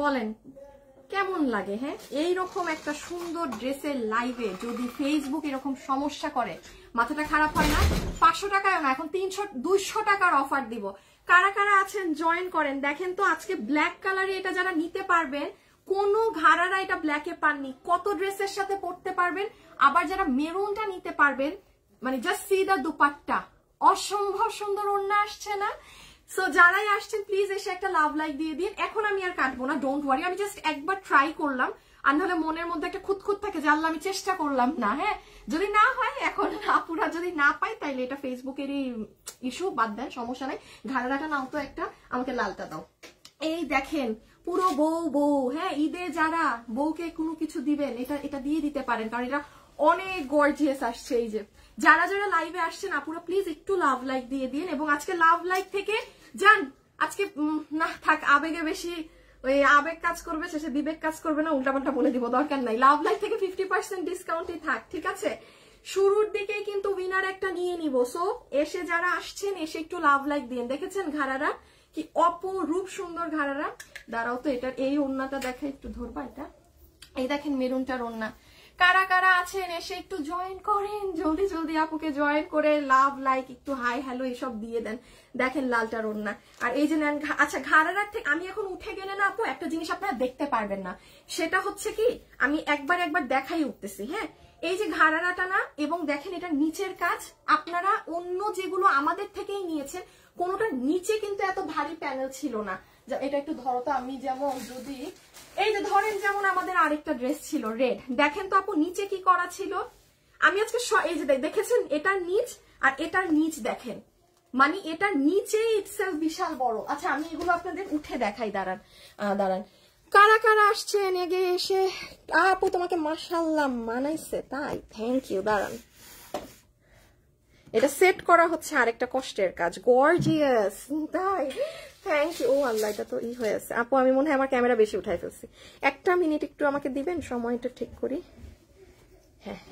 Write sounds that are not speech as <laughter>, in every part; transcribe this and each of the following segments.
বলেন, কেমন লাগে হ্যাঁ? এইরকম একটা সুন্দর ড্রেসের লাইভে যদি ফেসবুক এরকম সমস্যা করে, মাথাটা খারাপ হয় না? পাঁচশো টাকায় না, এখন তিনশো, দুইশো টাকার অফার দিব। কারা কারা আছেন জয়েন করেন। দেখেন তো, আজকে ব্ল্যাক কালারে এটা যারা নিতে পারবেন, কোন ঘাড়ারা এটা ব্ল্যাকে পাননি। কত ড্রেসের সাথে পড়তে পারবেন, আবার যারা মেরুনটা নিতে পারবেন মানে জাস্ট সি দা দুপাট্টা। অসম্ভব সুন্দর ওড়না আসছে না? সো যারাই আসছেন প্লিজ এসে একটা লাভ লাইক দিয়ে দিন। এখন আমি আর কাটবো না ডোন্ট ওয়ারি আমি জাস্ট একবার ট্রাই করলাম। আর নাহলে মনের মধ্যে একটা খুঁতখুত থাকে যে আমি চেষ্টা করলাম না হ্যাঁ? যদি না হয়, এখন আপুরা যদি না পাই তাইলে এটা ফেসবুকেরই ইস্যু বাদ দেন, সমস্যা নাই। ঘাড়াটা নাও তো একটা, আমাকে লালটা দাও। এই দেখেন, পুরো বউ বউ হ্যাঁ? ঈদে যারা বউকে কোনো কিছু দিবেন, এটা এটা দিয়ে দিতে পারেন, কারণ এটা অনেক গর্জিয়াস আসছে, এই যে। যারা যারা লাইভে আসছেন, আপুরা প্লিজ একটু লাভ লাইক দিয়ে দিন। এবং আজকে লাভ লাইক থেকে যান আজকে না, থাক, আবেগে বেশি ওই আবেগ কাজ করবে, শেষে বিবেক কাজ করবে না, উল্টাপাল্টা বলে দিব, দরকার নাই। লাভ লাইক থেকে ফিফটি পার্সেন্ট ডিসকাউন্টই থাক, ঠিক আছে? শুরুর দিকে কিন্তু উইনার একটা নিয়ে নিব। সো এসে যারা আসছেন, এসে একটু লাভ লাইক দিন দেখেছেন ঘাড়ারা? কি অপরূপ সুন্দর ঘাড়ারা? দাঁড়াও তো, এটার এই ওড়নাটা দেখা, একটু ধরবা এটা। এই দেখেন মেরুনটার ওড়না। কারা কারা আছেন, এসে একটু জয়েন করেন। জলদি জলদি আপুকে জয়েন করে লাভ লাইক একটু হাই হ্যালো এসব দিয়ে দেন। দেখেন লালটা ওড়না। আর এই যে নেন আচ্ছা ঘাড়ার থেকে আমি এখন উঠে গেলে না আপু, একটা জিনিস আপনারা দেখতে পারবেন না। সেটা হচ্ছে কি, আমি একবার একবার দেখাই উঠতেছি হ্যাঁ? এই যে ঘাড়ারাটা না, এবং দেখেন এটা নিচের কাজ, আপনারা অন্য যেগুলো আমাদের থেকেই নিয়েছেন কোনোটা নিচে কিন্তু এত ভারী প্যানেল ছিল না। এটা একটু ধরো তো, আমি যেমন যদি এই যে ধরেন যেমন আমাদের আরেকটা ড্রেস ছিল রেড দেখেন তো আপু, নিচে কি করা ছিল? আমি আজকে এই যে দেখেছেন? এটার নিচ আর এটার নিচ দেখেন। মানে এটার নিচে ইটসেলফ বিশাল বড়। আচ্ছা আমি এগুলো আপনাদের উঠে দেখাই, দাঁড়ান। দাঁড়ান। কারা কারা আসছেন এগে এসে? আপু, তোমাকে মাসাল্লাহ মানাইছে, তাই? থ্যাংক ইউ দাঁড়ান। এটা সেট করা হচ্ছে আরেকটা কষ্টের কাজ। গর্জিয়াস তাই? থ্যাংক ইউ ও আল্লাহ এটা তো ই হয়ে আছে। আপু আমি মনে হয় আমার ক্যামেরা বেশি উঠাই ফেলছি। একটা মিনিট একটু আমাকে দিবেন সময়টা ঠিক করি। হ্যাঁ।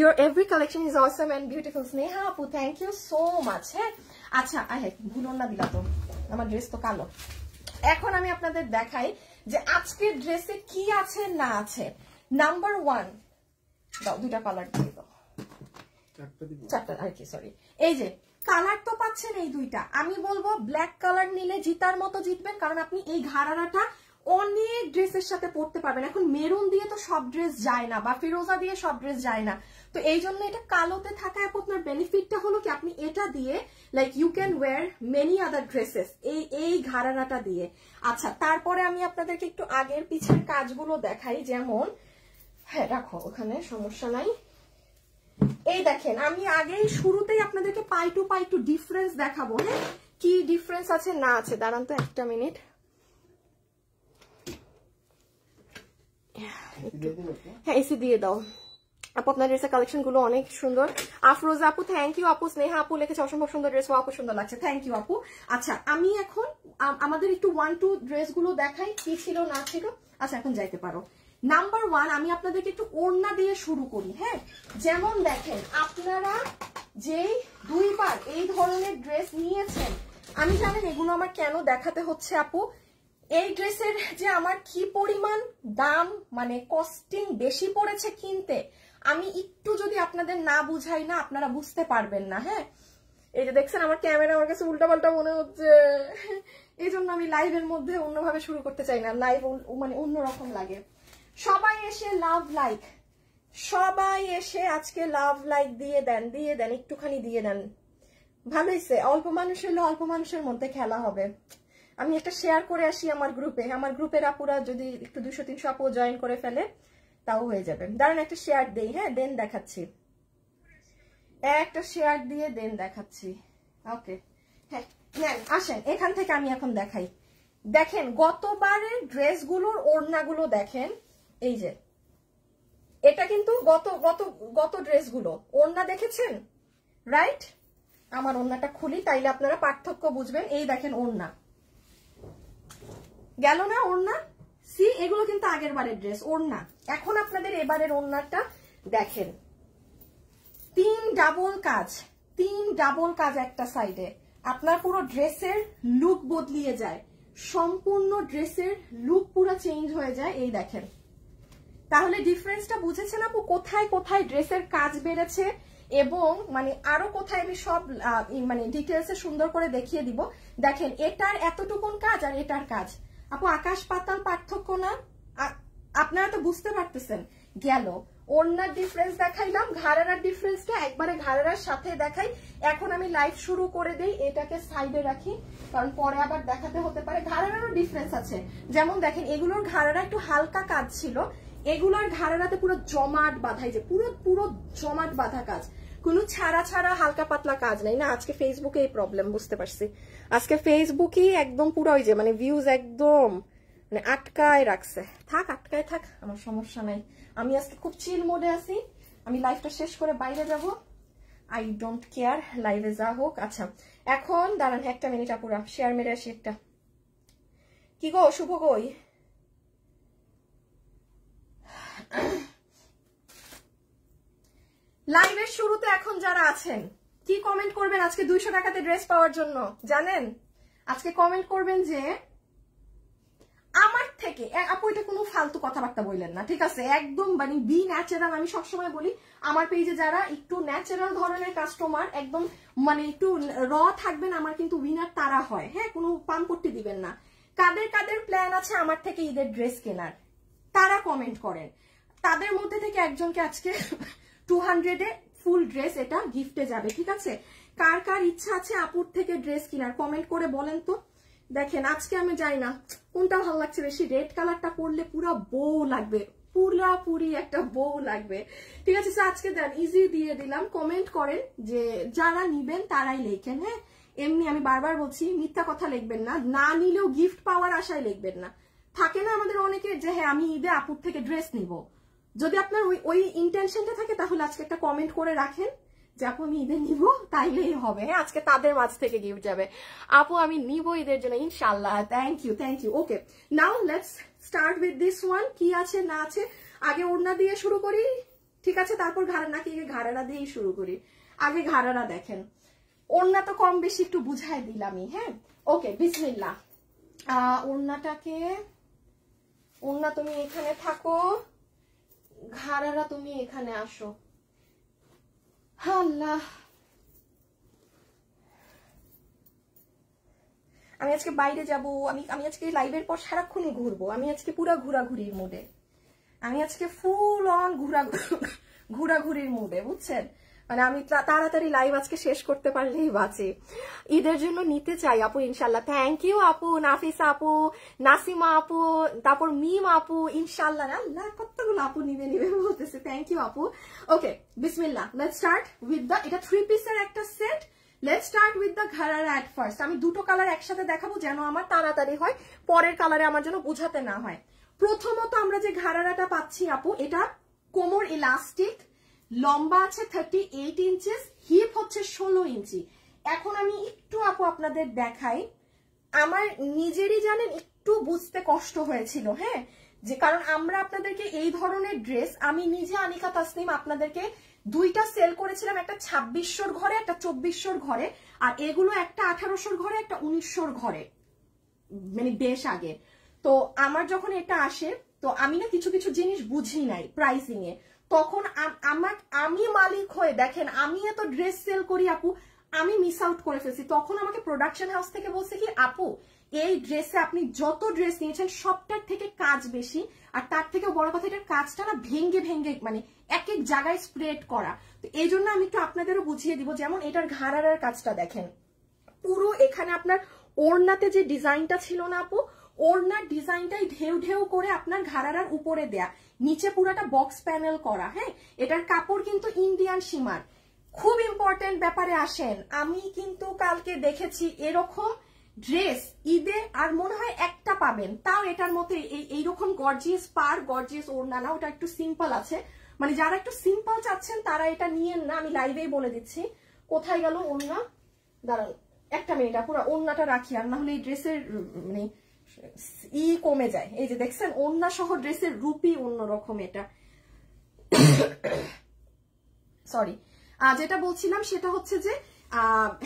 Your every collection is awesome and beautiful. Sneha আপু থ্যাংক ইউ সো মাচ হ্যাঁ। আচ্ছা আহে ভুলন না দিলা তো আমার ড্রেস তো কালো। এখন আমি আপনাদের দেখাই যে আজকের ড্রেসে কি আছে না আছে। নাম্বার ওয়ান দাও দুইটা কালার দিয়ে দাও। চারটা আর কি সরি এই যে কালার তো পাচ্ছেন এই দুইটা। আমি বলব ব্ল্যাক কালার নিলে জিতার মতো জিতবেন, কারণ আপনি এই ঘাড়ারাটা অনেক ড্রেসের সাথে পরতে পারবেন। এখন মেরুন দিয়ে তো সব ড্রেস যায় না, বা ফিরোজা দিয়ে সব ড্রেস যায় না। তো এই জন্য এটা কালোতে থাকা আপনার বেনিফিটটা হলো কি, আপনি এটা দিয়ে like you can wear many other dresses এই এই ঘাড়ারাটা দিয়ে। আচ্ছা তারপরে আমি আপনাদেরকে একটু আগের পিছের কাজগুলো দেখাই, যেমন হ্যাঁ রাখো, ওখানে সমস্যা নাই। এই দেখেন আমি আগেই শুরুতেই আপনাদেরকে পাই টু পাই টু ডিফারেন্স দেখাবো হ্যাঁ? কি ডিফারেন্স আছে না আছে? দাঁড়ান তো একটা মিনিট হ্যাঁ এসি দিয়ে দাও। আপু আপনার ড্রেসের কালেকশনগুলো অনেক সুন্দর। আফরোজা আপু থ্যাংক ইউ আপু। স্নেহা আপু লিখেছে অসম্ভব সুন্দর ড্রেস আপু সুন্দর লাগছে। থ্যাংক ইউ আপু। আচ্ছা আমি এখন আমাদের একটু ওয়ান টু ড্রেসগুলো দেখাই কি ছিল না ছিল। আচ্ছা এখন যাইতে পারো। নাম্বার ওয়ান আমি আপনাদেরকে একটু ওড়না দিয়ে শুরু করি হ্যাঁ? যেমন দেখেন, আপনারা যেই দুইবার এই ধরনের ড্রেস নিয়েছেন, আমি জানেন এগুলো আমার কেন দেখাতে হচ্ছে আপু? এই ড্রেসের যে আমার কি পরিমাণ দাম মানে কস্টিং বেশি পড়েছে কিনতে, আমি একটু যদি আপনাদের না বুঝাই না, আপনারা বুঝতে পারবেন না হ্যাঁ? এই যে দেখছেন, আমার ক্যামেরা আমার কাছে উল্টাপাল্টা মনে হচ্ছে। <laughs> এই জন্য আমি লাইভের মধ্যে অন্যভাবে শুরু করতে চাই না লাইভ মানে অন্যরকম লাগে। সবাই এসে লাভ লাইক সবাই এসে আজকে লাভ লাইক দিয়ে দেন দিয়ে দেন, একটুখানি দিয়ে দেন। ভালো হয়েছে অল্প মানুষ হলে অল্প মানুষের মধ্যে খেলা হবে। আমি একটা শেয়ার করে আসি আমার গ্রুপে আমার গ্রুপের আপুরা যদি একটু দুশো তিনশো আপু জয়েন করে ফেলে, তাও হয়ে যাবে। দাঁড়ান, একটা শেয়ার দেই হ্যাঁ দেন দেখাচ্ছি। একটা শেয়ার দিয়ে দেন দেখাচ্ছি। ওকে হ্যাঁ আসেন, এখান থেকে আমি এখন দেখাই। দেখেন, গতবারের ড্রেসগুলোর ওড়নাগুলো দেখেন। এই যে, এটা কিন্তু গত গত গত ড্রেসগুলো। ওড়না দেখেছেন? রাইট আমার ওড়নাটা খুলি, তাইলে আপনারা পার্থক্য বুঝবেন। এই দেখেন ওড়না। গেল না ওড়না? সি, এগুলো কিন্তু আগের বারের ড্রেস, ওড়না। এখন আপনাদের এবারের ওড়নাটা দেখেন। তিন ডাবল কাজ, তিন ডাবল কাজ একটা সাইডে। আপনার পুরো ড্রেসের লুক বদলিয়ে যায়। সম্পূর্ণ ড্রেসের লুক পুরো চেঞ্জ হয়ে যায়, এই দেখেন। তাহলে ডিফারেন্সটা বুঝেছেন আপু? কোথায় কোথায় ড্রেসের কাজ বেড়েছে এবং মানে আরও কোথায় আমি সব মানে ডিটেলসে সুন্দর করে দেখিয়ে দিব। দেখেন, এটার এতটুকুন কাজ আর এটার কাজ। আপু, আকাশ পাতাল পার্থক্য না? আপনারা তো বুঝতে পারতেছেন। গেল ওনার ডিফারেন্স দেখাইলাম ঘাড়ার ডিফারেন্সটা একবারে ঘাড়ার সাথে দেখাই। এখন আমি লাইভ শুরু করে দেই, এটাকে সাইডে রাখি। কারণ পরে আবার দেখাতে হতে পারে। ঘাড়ারও ডিফারেন্স আছে। যেমন দেখেন, এগুলোর ঘাড়ারা একটু হালকা কাজ ছিল। এগুলোর ঘাড়ারাতে পুরো জমাট বাঁধাই যে পুরো পুরো জমাট বাঁধা কাজ। কোনো ছাড়া ছাড়া হালকা পাতলা কাজ নাই না? আজকে ফেসবুকে এই প্রবলেম বুঝতে পারছি। আজকে ফেসবুকই একদম পুরো ওই যে মানে ভিউজ একদম মানে আটকায় রাখছে। থাক, আটকায় থাক, আমার সমস্যা নাই। আমি আজকে খুব চিল মোডে আছি। আমি লাইফটা শেষ করে বাইরে যাব। আই ডোন্ট কেয়ার লাইভে যা হোক। আচ্ছা এখন দাঁড়ান, একটা মিনিট আপুরা শেয়ার মেরে আসি একটা। কি গো, শুভ কই লাইভের শুরুতে এখন যারা আছেন, কি কমেন্ট করবেন আজকে দুইশো টাকাতে ড্রেস পাওয়ার জন্য? জানেন? আজকে কমেন্ট করবেন যে, আমার থেকে আপু, এটা কোনো ফালতু কথাবার্তা বললেন না, ঠিক আছে? একদম মানে বি ন্যাচারাল আমি সবসময় বলি, আমার পেজে যারা একটু ন্যাচারাল ধরনের কাস্টমার একদম মানে একটু র থাকবেন, আমার কিন্তু উইনার তারা হয়। হ্যাঁ কোনো পাম করতে দিবেন না। কাদের কাদের প্ল্যান আছে আমার থেকে ঈদের ড্রেস কেনার? তারা কমেন্ট করেন। তাদের মধ্যে থেকে একজনকে আজকে টু হান্ড্রেডে ফুল ড্রেস এটা গিফটে যাবে, ঠিক আছে? কার কার ইচ্ছা আছে আপুর থেকে ড্রেস কেনার কমেন্ট করে বলেন তো। দেখেন, আজকে আমি যাই না কোনটা ভালো লাগছে বেশি রেড কালারটা পরলে পুরো বউ লাগবে, পুরি একটা বউ লাগবে। ঠিক আছে আজকে দেন ইজি দিয়ে দিলাম। কমেন্ট করেন যে যারা নিবেন তারাই লেখেন হ্যাঁ? এমনি আমি বারবার বলছি, মিথ্যা কথা লিখবেন না না নিলেও গিফট পাওয়ার আশায় লিখবেন না। থাকে না আমাদের অনেকে যে হ্যাঁ আমি ঈদে আপুর থেকে ড্রেস নিব। যদি আপনার ওই ওই ইন্টেনশনটা থাকে, তাহলে আজকে একটা কমেন্ট করে রাখেন যে, আপু, আমি ঈদের নিব তাইলেই হবে। হ্যাঁ আজকে তাদের মাঝ থেকে গিফট যাবে। আপু, আমি নিব ঈদের জন্য ইনশাল্লাহ thank you thank you okay now let's start with this one কি আছে, না আছে? আগে ওড়না দিয়ে শুরু করি, ঠিক আছে? তারপর ঘাড়া নাকি ঘাড়ারা দিয়েই শুরু করি। আগে ঘাড়ারা দেখেন। ওড়না তো কম বেশি একটু বুঝাই দিলামই হ্যাঁ? ওকে বিসমিল্লা ওড়নাটাকে, ওড়না তুমি এখানে থাকো। ঘাড়ারা তুমি এখানে আসো। আল্লাহ আমি আজকে বাইরে যাব, আমি আমি আজকে লাইভের পর সারাক্ষণ ঘুরবো। আমি আজকে পুরো ঘোরাঘুরির মোডে আমি আজকে ফুল অন ঘুরা ঘোরাঘুরির মোডে বুঝছেন? মানে আমি তাড়াতাড়ি লাইভ আজকে শেষ করতে পারলেই বাঁচে। ঈদের জন্য নিতে চাই আপু ইনশাল্লাহ থ্যাংক ইউ আপু, নাফিসা আপু, নাসিমা আপু, তারপর মিম আপু ইনশাল্লাহ আল্লাহ, কতগুলো আপু নিবে নিবে বলতেছে। থ্যাংক ইউ আপু। ওকে বিসমিল্লাহ। লেট স্টার্ট উইথ দ্য এটা থ্রি পিসের একটা set let start with the ঘাড়ারা at first আমি দুটো কালার একসাথে দেখাবো যেন আমার তাড়াতাড়ি হয়, পরের কালারে আমার যেন বুঝাতে না হয়। প্রথমত আমরা যে ঘাড়ারাটা পাচ্ছি আপু, এটা কোমর ইলাস্টিক লম্বা আছে থার্টি এইট ইঞ্চেস হিপ হচ্ছে ষোলো ইঞ্চি এখন আমি একটু আপু আপনাদের দেখাই। আমার নিজেরই জানেন, একটু বুঝতে কষ্ট হয়েছিল হ্যাঁ? যে কারণ আমরা আপনাদেরকে এই ধরনের ড্রেস আমি নিজে আনিকা তাসনিম আপনাদেরকে দুইটা সেল করেছিলাম, একটা ছাব্বিশশোর ঘরে, একটা চব্বিশশোর ঘরে, আর এগুলো একটা আঠারোশোর ঘরে, একটা উনিশশোর ঘরে মানে বেশ আগে। তো আমার যখন এটা আসে, তো আমি না কিছু কিছু জিনিস বুঝি নাই প্রাইসিং এ তখন আমার আমি মালিক হয়ে, দেখেন, আমি এত ড্রেস সেল করি, আপু, আমি মিস আউট করে ফেলছি। তখন আমাকে প্রোডাকশন হাউস থেকে বলছে কি, আপু, এই ড্রেসে আপনি যত ড্রেস নিয়েছেন, সবটার থেকে কাজ বেশি, আর তার থেকে বড় কথা, এটার কাজটা না ভেঙ্গে ভেঙ্গে মানে এক এক জায়গায় স্প্রেড করা। তো এই জন্য আমি একটু আপনাদেরও বুঝিয়ে দিব, যেমন এটার ঘাড়ার কাজটা দেখেন। পুরো এখানে আপনার ওড়নাতে যে ডিজাইনটা ছিল না, আপু, ওড়নার ডিজাইনটাই ঢেউ ঢেউ করে আপনার ঘাড়ার উপরে দেয়া। নিচে পুরাটা বক্স প্যানেল করা হ্যাঁ? এটার কাপড় কিন্তু ইন্ডিয়ান সীমার। খুব ইম্পর্টেন্ট ব্যাপারে আসেন। আমি কিন্তু কালকে দেখেছি এরকম ড্রেস ঈদে আর মনে হয় একটা পাবেন। তাও এটার মধ্যে এইরকম গর্জিয়াস পার গর্জিয়াস ওড়না না, ওটা একটু সিম্পল আছে। মানে যারা একটু সিম্পল চাচ্ছেন, তারা এটা নিয়ে না, আমি লাইভেই বলে দিচ্ছি। কোথায় গেল ওড়না? দাঁড়ান, একটা মিনিট পুরো ওড়নাটা রাখি, আর না হলে এই ড্রেসের মানে ই কমে যায়। এই যে দেখছেন অন্য সহ ড্রেসের রূপই অন্যরকম এটা। সরি আর যেটা বলছিলাম সেটা হচ্ছে যে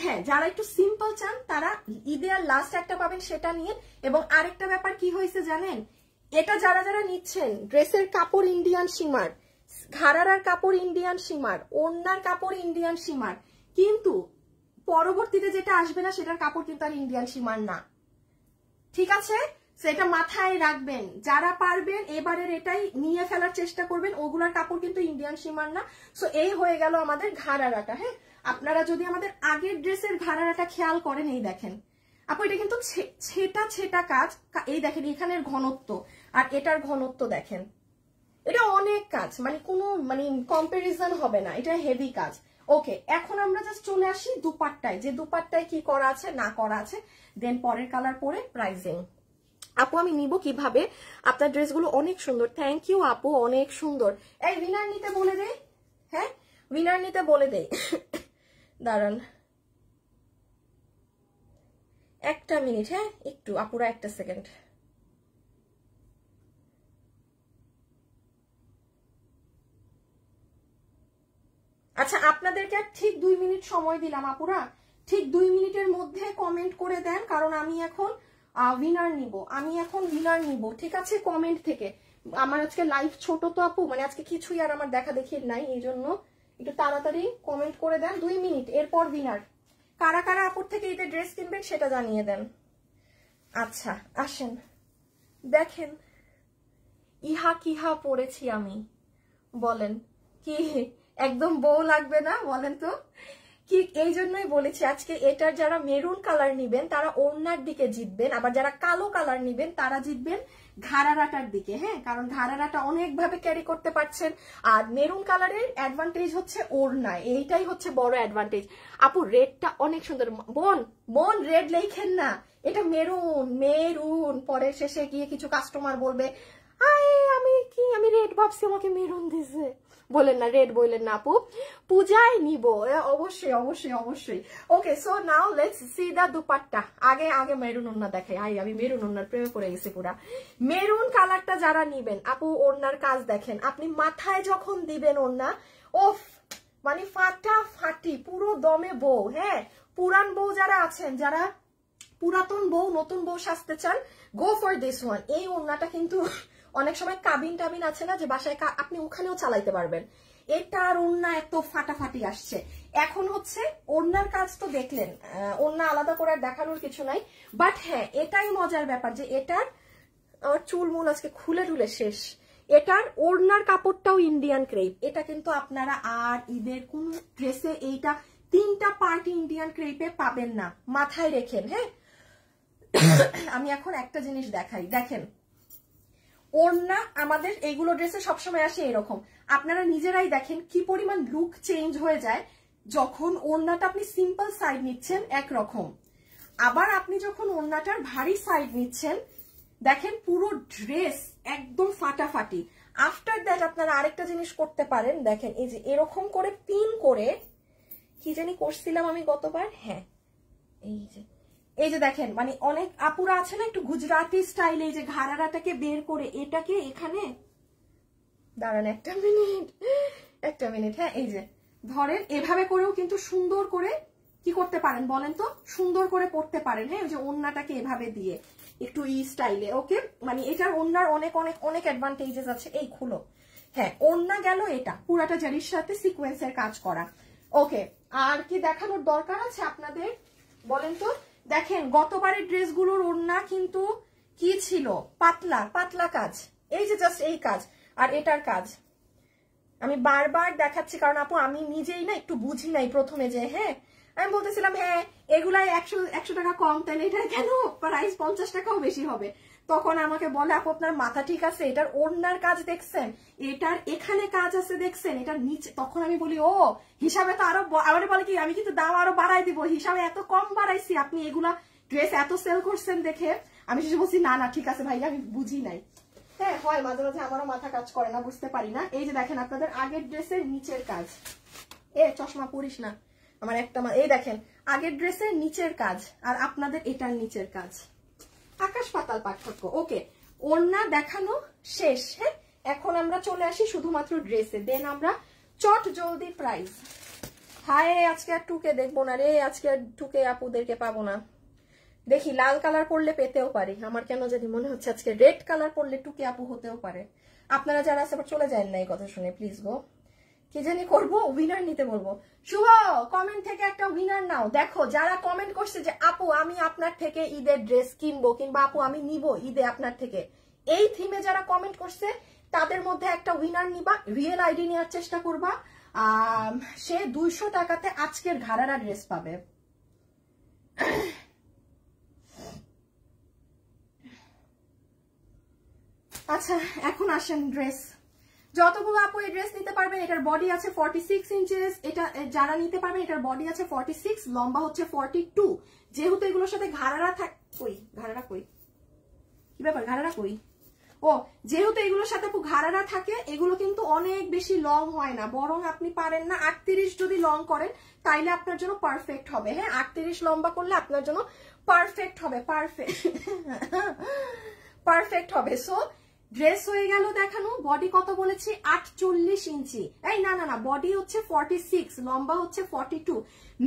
হ্যাঁ যারা একটু সিম্পল চান, তারা ঈদে আর লাস্ট একটা পাবেন সেটা নিয়ে। এবং আরেকটা ব্যাপার কি হয়েছে জানেন? এটা যারা যারা নিচ্ছেন, ড্রেসের কাপড় ইন্ডিয়ান সীমার ঘাড়ার কাপড় ইন্ডিয়ান সীমার ওড়নার কাপড় ইন্ডিয়ান সীমার কিন্তু পরবর্তীতে যেটা আসবে না, সেটার কাপড় কিন্তু আর ইন্ডিয়ান সীমার না। ঠিক আছে? সেটা মাথায় রাখবেন। যারা পারবেন, এবারের এটাই নিয়ে ফেলার চেষ্টা করবেন। ওগুলার কাপড় কিন্তু ইন্ডিয়ান সীমার না। সো এই হয়ে গেল আমাদের ঘাড়ারাটা হ্যাঁ? আপনারা যদি আমাদের আগের ড্রেসের ঘাড়ারাটা খেয়াল করেন, এই দেখেন। আপু, এটা কিন্তু ছেটা ছেটা কাজ। এই দেখেন, এখানের ঘনত্ব। আর এটার ঘনত্ব দেখেন। এটা অনেক কাজ। মানে কোনো মানে কম্পারিজন হবে না। এটা হেভি কাজ। ওকে এখন আমরা জাস্ট চলে আসি দুপাট্টায়। যে দুপাট্টায় কি করা আছে, না করা আছে দেন পরের কালার পরে প্রাইজিং আপু, আমি নিব কীভাবে? আপনার ড্রেসগুলো অনেক সুন্দর। থ্যাংক ইউ আপু, অনেক সুন্দর। এই উইনার নিতে বলে দেই। হ্যাঁ? উইনার নিতে বলে দেই। দাঁড়ান। একটা মিনিট হ্যাঁ? একটু, আপুরা একটা সেকেন্ড আচ্ছা আপনাদেরকে ঠিক দুই মিনিট সময় দিলাম, আপুরা। ঠিক দুই মিনিটের মধ্যে কমেন্ট করে দেন, কারণ আমি এখন উইনার নিব। আমি এখন উইনার নিব, ঠিক আছে? কমেন্ট থেকে। আমার আজকে লাইভ ছোট তো, আপু। মানে আজকে কিছুই আর আমার দেখা দেখি নাই, এই জন্য একটু তাড়াতাড়ি কমেন্ট করে দেন। দুই মিনিট, এরপর উইনার কারা কারা আপুর থেকে ঈদের ড্রেস কিনবেন সেটা জানিয়ে দেন। আচ্ছা আসেন। দেখেন, ইহা কিহা পড়েছি আমি। বলেন, কি একদম বউ লাগবে না, বলেন তো। কি, এই জন্যই বলেছি, আজকে এটার যারা মেরুন কালার নিবেন, তারা ওড়নার দিকে জিতবেন, আবার যারা কালো কালার নিবেন, তারা জিতবেন ঘাড়ারাটার দিকে হ্যাঁ? কারণ ঘাড়ারাটা অনেকভাবে ক্যারি করতে পারছেন। আর মেরুন কালারের অ্যাডভান্টেজ হচ্ছে ওড়না, এইটাই হচ্ছে বড় অ্যাডভান্টেজ আপু রেডটা অনেক সুন্দর। বোন বোন রেড লেখেন না। এটা মেরুন মেরুন। পরে শেষে গিয়ে কিছু কাস্টমার বলবে আমি রেড ভাবছি আমাকে মেরুন দিছে। বলেন না, রেড বললেন না আপু। পূজায় নিব। অবশ্যই অবশ্যই অবশ্যই। Okay so now let's see the dupatta. আগে আগে মেরুন ওন্না দেখাই। আই, আমি মেরুন ওন্নার প্রেমে পড়ে গেছি পুরা। মেরুন কালারটা যারা নিবেন, আপু ওড়নার কাজ দেখেন। আপনি মাথায় যখন দিবেন ওড়না, ওফ মানে ফাটা ফাটি পুরো দমে বউ হ্যাঁ? পুরান বউ যারা আছেন, যারা পুরাতন বউ, নতুন বউ সাজতে চান গো ফর দিস ওয়ান এই ওড়নাটা কিন্তু অনেক সময় কাবিন টাবিন আছে না যে বাসায় আপনি ওখানেও চালাইতে পারবেন। এটার ওড়না এত ফাটাফাটি আসছে। এখন হচ্ছে ওড়নার কাজ তো দেখলেন ওড়না আলাদা করে দেখানোর কিছু নাই। বাট হ্যাঁ এটাই মজার ব্যাপার যে এটার আমার চুল মুল আজকে খুলে টুলে শেষ। এটার ওড়নার কাপড়টাও ইন্ডিয়ান ক্রেপ এটা কিন্তু আপনারা আর ঈদের কোন ড্রেসে এইটা তিনটা পার্টি ইন্ডিয়ান ক্রেপে পাবেন না। মাথায় রেখেন হ্যাঁ? <coughs> আমি এখন একটা জিনিস দেখাই। দেখেন ওড়না আমাদের এইগুলো ড্রেসে সবসময় আসে এরকম। আপনারা নিজেরাই দেখেন কি পরিমাণ লুক চেঞ্জ হয়ে যায় যখন ওড়নাটা আপনি সিম্পল সাইড নিচ্ছেন একরকম। আবার আপনি যখন ওড়নাটার ভারী সাইড নিচ্ছেন, দেখেন পুরো ড্রেস একদম ফাটাফাটি। আফটার দ্যাট আপনারা আরেকটা জিনিস করতে পারেন, দেখেন এই যে এরকম করে পিন করে, কি জানি করছিলাম আমি গতবার? হ্যাঁ এই যে এই যে দেখেন মানে অনেক আপুরা আছে না একটু গুজরাটি স্টাইলে যে ঘাড়ারাটাকে বের করে এটাকে এখানে? দাঁড়ান একটা মিনিট একটা মিনিট হ্যাঁ এই যে, ধরেন এভাবে করেও কিন্তু সুন্দর করে কি করতে পারেন বলেন তো? সুন্দর করে পড়তে পারেন হ্যাঁ যে ওন্নাটাকে এভাবে দিয়ে, একটু ই স্টাইলে ওকে মানে এটার ওন্নার অনেক অনেক অনেক অ্যাডভান্টেজেস আছে, এই খুলো। হ্যাঁ ওন্না গেল এটা, পুরাটা জারির সাথে সিকোয়েন্সের কাজ করা। ওকে আর কি দেখানোর দরকার আছে আপনাদের? বলেন তো? দেখেন, গতবারের ড্রেসগুলোর ওড়না কিন্তু কি ছিল? পাতলা পাতলা কাজ। এই যে জাস্ট এই কাজ। আর এটার কাজ। আমি বারবার দেখাচ্ছি, কারণ আপু, আমি নিজেই না একটু বুঝি নাই প্রথমে যে হ্যাঁ আমি বলতেছিলাম হ্যাঁ এগুলাই একশো একশো টাকা কম, তাহলে এটা কেন? প্রাইস পঞ্চাশ টাকাও বেশি হবে। তখন আমাকে বলে, আপু, আপনার মাথা ঠিক আছে? এটার ওড়নার কাজ দেখছেন? এটার এখানে কাজ আছে দেখছেন? এটার নিচে তখন আমি বলি, ও, হিসাবে তো আরও আমার বলে কি, আমি কিন্তু দাম আরও বাড়াই দিব। হিসাবে এত কম বাড়াইছি। আপনি এগুলা ড্রেস এত সেল করছেন দেখে আমি শেষে বলছি, না না, ঠিক আছে ভাই, আমি বুঝি নাই। হ্যাঁ হয়, মাঝে মাঝে আমারও মাথা কাজ করে না, বুঝতে পারি না। এই যে দেখেন আপনাদের আগের ড্রেসের নিচের কাজ। এ, চশমা পরিস না। আমার একটা এই দেখেন, আগের ড্রেসের নিচের কাজ আর আপনাদের এটার নিচের কাজ। আকাশ পাতাল পার্থক্য। ওকে, ওড়না দেখানো শেষ। হ্যাঁ এখন আমরা চলে আসি শুধুমাত্র ড্রেসে। দেন আমরা চট জলদি প্রাইস। হায়, আজকে আর টুকে দেখব না রে, আজকে আর টুকে আপুদেরকে পাবো না। দেখি, লাল কালার পরলে পেতেও পারি। আমার কেন জানি মনে হচ্ছে আজকে রেড কালার পরলে টুকে আপু হতেও পারে। আপনারা যারা আছে চলে যায় না এই কথা শুনে, প্লিজ গো। কি জানি করব উইনার নিতে বলব। শুভ কমেন্ট থেকে একটা উইনার নাও। দেখো, যারা কমেন্ট করছে যে, আপু, আমি আপনার থেকে ঈদের ড্রেস কিনবো, কিংবা আপু, আমি নিব ঈদে আপনার থেকে, এই থিমে যারা কমেন্ট করছে, তাদের মধ্যে একটা উইনার নিবা রিয়েল আইডি নেওয়ার চেষ্টা করবা। সে দুইশো টাকাতে আজকের ঘাড়ারা ড্রেস পাবে। আচ্ছা এখন আসেন ড্রেস যতগুলো আপু এই ড্রেস নিতে পারবেন, এটার বডি আছে ফর্টি সিক্স ইঞ্চেস এটা যারা নিতে পারবেন, এটার বডি আছে ফর্টি সিক্স লম্বা হচ্ছে ফর্টি টু যেহেতু এগুলোর সাথে ঘাড়ারা থাক, কই? ঘাড়ারা কই? কি ব্যাপার? ঘাড়ারা কই? ও, যেহেতু এগুলোর সাথে ঘাড়ারা থাকে, এগুলো কিন্তু অনেক বেশি লং হয় না। বরং আপনি পারেন না, আটত্রিশ যদি লং করেন, তাইলে আপনার জন্য পারফেক্ট হবে। হ্যাঁ আটত্রিশ লম্বা করলে আপনার জন্য পারফেক্ট হবে পারফেক্ট পারফেক্ট <laughs> হবে। সো ড্রেস হয়ে গেল দেখানো বডি কত বলেছি? আটচল্লিশ ইঞ্চি। এই, না না না বডি হচ্ছে ফর্টি সিক্স লম্বা হচ্ছে forty two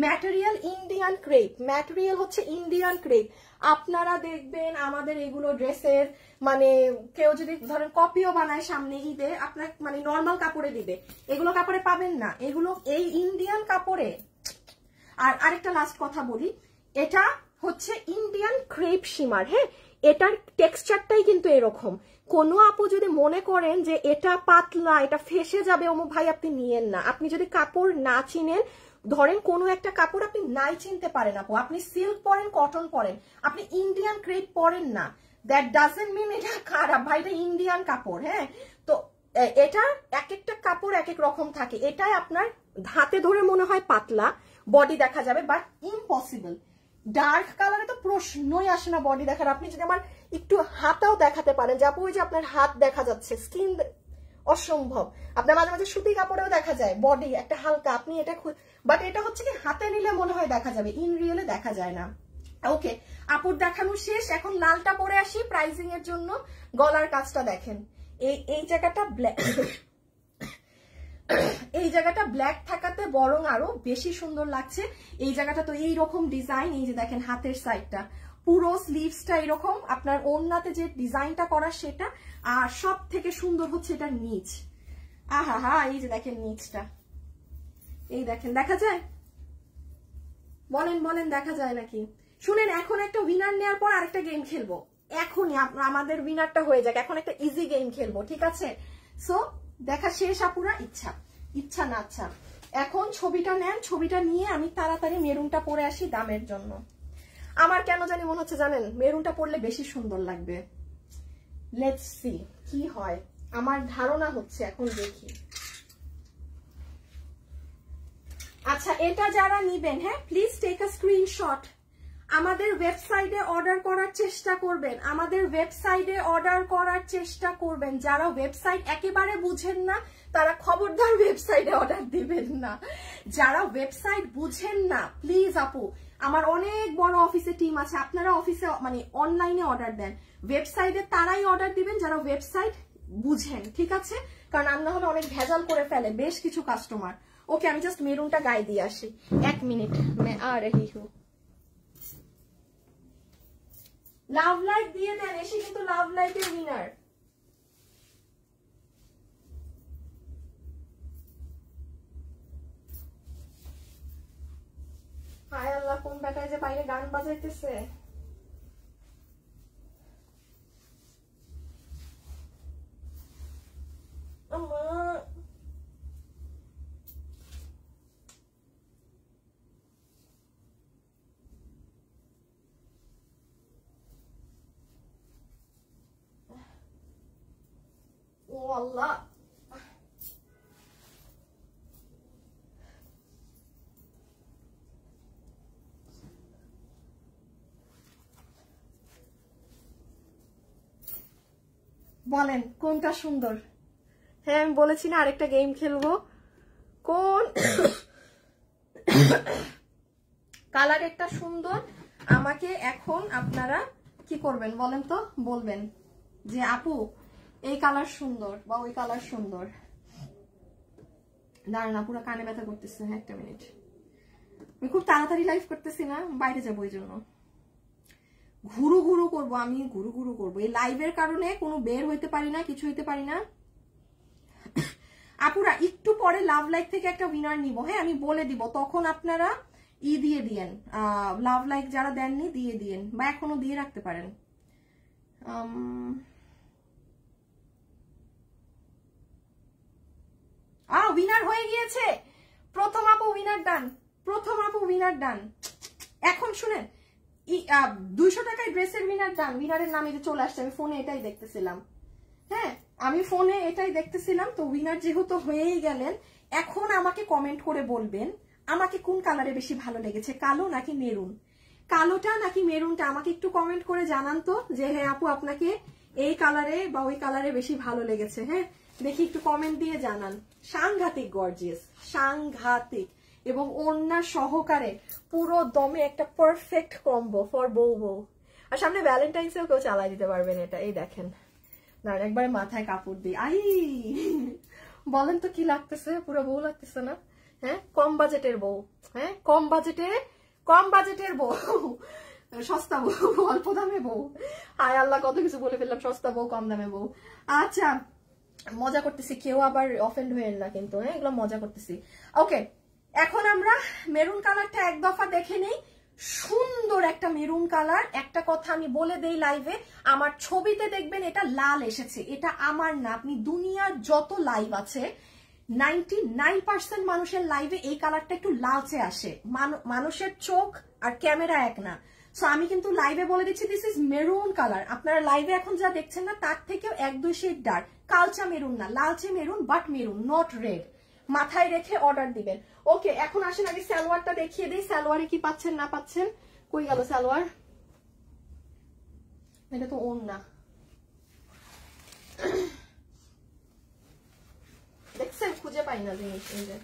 material Indian crepe material হচ্ছে ইন্ডিয়ান ক্রেপ আপনারা দেখবেন আমাদের এগুলো ড্রেসের মানে কেউ যদি, ধরেন কপিও বানায় সামনে ঈদে, আপনার মানে নর্মাল কাপড়ে দিবে। এগুলো কাপড়ে পাবেন না। এগুলো এই ইন্ডিয়ান কাপড়ে। আর আরেকটা লাস্ট কথা বলি, এটা হচ্ছে ইন্ডিয়ান ক্রেপ সীমার হ্যাঁ? এটার টেক্সচারটাই কিন্তু এরকম। কোনো আপু যদি মনে করেন যে এটা পাতলা, এটা ফেসে যাবে অমুক ভাই আপনি নিয়েন না। আপনি যদি কাপড় না চিনেন, ধরেন কোনো একটা কাপড় আপনি নাই চিনতে পারেন আপু। আপনি সিল্ক পরেন, কটন পরেন। আপনি ইন্ডিয়ান ক্রেপ পরেন না। দ্যাট ডাজেন্ট মিন এটা খারাপ ভাই, এটা ইন্ডিয়ান কাপড় হ্যাঁ? তো এটা এক একটা কাপড় এক এক রকম থাকে। এটাই আপনার হাতে ধরে মনে হয় পাতলা বডি দেখা যাবে বাট ইম্পসিবল ডার্ক কালারে তো প্রশ্নই আসে না বডি দেখার। আপনি যদি আমার একটু হাতাও দেখাতে পারেন যে আপু, ওই যে আপনার হাত দেখা যাচ্ছে, স্কিন অসম্ভব। আপনার মাঝে মাঝে সুতি কাপড়েও দেখা যায় বডি একটা হালকা, আপনি এটা বাট এটা হচ্ছে কি, হাতে নিলে মনে হয় দেখা যাবে ইন রিয়েলে দেখা যায় না। ওকে আপুর দেখানো শেষ, এখন লালটা পরে আসি প্রাইজিং এর জন্য, গলার কাজটা দেখেন। এই এই জায়গাটা ব্ল্যাক এই জায়গাটা ব্ল্যাক থাকাতে বরং আরও বেশি সুন্দর লাগছে। এই জায়গাটা তো এইরকম ডিজাইন এই যে দেখেন হাতের সাইডটা পুরো স্লিভসটা এরকম, আপনার ওড়নাতে যে ডিজাইনটা করা সেটা, আর সব থেকে সুন্দর হচ্ছে এটা নিচ। আহা হা এই যে দেখেন নিচটা। এই দেখেন, দেখা যায়? বলেন বলেন, দেখা যায় নাকি? শুনেন, এখন একটা উইনার নেওয়ার পর আরেকটা গেম খেলব। এখনই আমাদের উইনারটা হয়ে যাক। এখন একটা ইজি গেম খেলব, ঠিক আছে? সো দেখা শেষ আপুরা, ইচ্ছা। ইচ্ছা না আচ্ছা। এখন ছবিটা নেন, ছবিটা নিয়ে আমি তাড়াতাড়ি মেরুনটা পরে আসি দামের জন্য। আমার কেন জানি মনে হচ্ছে জানেন, মেরুনটা পড়লে বেশি সুন্দর লাগবে। লেটস সি কি হয়? আমার ধারণা হচ্ছে এখন দেখি। আচ্ছা এটা যারা নিবেন হ্যাঁ প্লিজ টেক আ স্ক্রিনশট আমাদের ওয়েবসাইটে অর্ডার করার চেষ্টা করবেন। আমাদের ওয়েবসাইটে অর্ডার করার চেষ্টা করবেন। যারা ওয়েবসাইট একেবারে বুঝেন না, তারা খবরদার ওয়েবসাইটে অর্ডার দিবেন না। যারা ওয়েবসাইট বুঝেন না প্লিজ আপু আমার অনেক বড় অফিসে টিম আছে, আপনারা অফিসে মানে অনলাইনে অর্ডার দেন। ওয়েবসাইটে তারাই অর্ডার দিবেন যারা ওয়েবসাইট বুঝেন, ঠিক আছে? কারণ আমরা হলে অনেক ভেজাল করে ফেলে, বেশ কিছু কাস্টমার ওকে আমি জাস্ট মেরুনটা গায়ে দিয়ে আসি। এক মিনিট মে, আ রহি হু। লাভ লাইট দিয়ে দেন, এসে কিন্তু লাভ লাইকের উইনার হায় আল্লাহ কোন বেটায় যে বাইরে গান বাজাইতেছে? ও আল্লাহ। বলেন, কোনটা সুন্দর? হ্যাঁ আমি বলেছি না আরেকটা গেম খেলব। কোন কালার একটা সুন্দর? আমাকে এখন আপনারা কি করবেন বলেন তো? বলবেন যে, আপু, এই কালার সুন্দর বা ওই কালার সুন্দর। দাঁড়ান না, পুরো কানে ব্যথা করতেছে। হ্যাঁ একটা মিনিট আমি খুব তাড়াতাড়ি লাইভ করতেছি না, বাইরে যাব ওই জন্য। ঘুরু ঘুরু করব, আমি ঘুরু ঘুরু করব। এই লাইভের কারণে কোনো বের হইতে পারি না, কিছু হইতে পারি না। <coughs> আপুরা, একটু পরে লাভ লাইক থেকে একটা উইনার নিব। হ্যাঁ আমি বলে দিব, তখন আপনারা ই দিয়ে দিয়েন। লাভ লাইক যারা দেননি, দিয়ে দিয়েন, বা এখনও দিয়ে রাখতে পারেন। আ উইনার হয়ে গিয়েছে! প্রথম আপু উইনার ডান প্রথম আপু উইনার ডান এখন শুনেন দুইশো টাকায় ড্রেসের উইনার ডান উইনারের নামে যে চলে আসছে, আমি ফোনে এটাই দেখতেছিলাম। হ্যাঁ আমি ফোনে এটাই দেখতেছিলাম, তো উইনার যেহেতু হয়েই গেলেন, এখন আমাকে কমেন্ট করে বলবেন, আমাকে কোন কালারে বেশি ভালো লেগেছে, কালো নাকি মেরুন কালোটা নাকি মেরুনটা আমাকে একটু কমেন্ট করে জানান তো, যে হ্যাঁ আপু, আপনাকে এই কালারে বা ওই কালারে বেশি ভালো লেগেছে হ্যাঁ? দেখি একটু কমেন্ট দিয়ে জানান। সাংঘাতিক গর্জিয়াস সাংঘাতিক। এবং ওড়না সহকারে পুরো দমে একটা পারফেক্ট কম্বো ফর বউ বউ। আর সামনে ভ্যালেন্টাইন্সেও কেউ চালাই দিতে পারবেন এটা, এই দেখেন। দাঁড়ান, একবারে মাথায় কাপড় দিই। আই! বলেন তো কি লাগতেছে? পুরো বউ লাগতেছে না? হ্যাঁ? কম বাজেটের বউ। হ্যাঁ? কম বাজেটে কম বাজেটের বউ। সস্তা বউ, অল্প দামে বউ। আয় আল্লাহ, কত কিছু বলে ফেললাম, সস্তা বউ, কম দামে বউ। আচ্ছা মজা করতেছি। কেউ আবার অফেন্ড হয়ে না কিন্তু হ্যাঁ? এগুলো মজা করতেছি। ওকে এখন আমরা মেরুন কালারটা এক দফা দেখে নেই। সুন্দর একটা মেরুন কালার একটা কথা আমি বলে দেই লাইভে আমার ছবিতে দেখবেন এটা লাল এসেছে। এটা আমার না, আপনি দুনিয়ার যত লাইভ আছে নাইনটি নাইন পার্সেন্ট মানুষের লাইভে এই কালারটা একটু লালচে আসে। মানুষের চোখ আর ক্যামেরা এক না। সো আমি কিন্তু লাইভে বলে দিচ্ছি দিস ইজ মেরুন কালার আপনারা লাইভে এখন যা দেখছেন না, তার থেকেও এক দুই শেড ডার্ক কালচা মেরুন না, লালচে maroon but maroon not red মাথায় রেখে অর্ডার দিবেন। ওকে এখন আসেন, আগে সালোয়ারটা দেখিয়ে দিই, সালোয়ারে কি পাচ্ছেন, না পাচ্ছেন। কই গেল সালোয়ার? এটা তো ওন না দেখছেন, খুঁজে পাই না জিনিস এই যে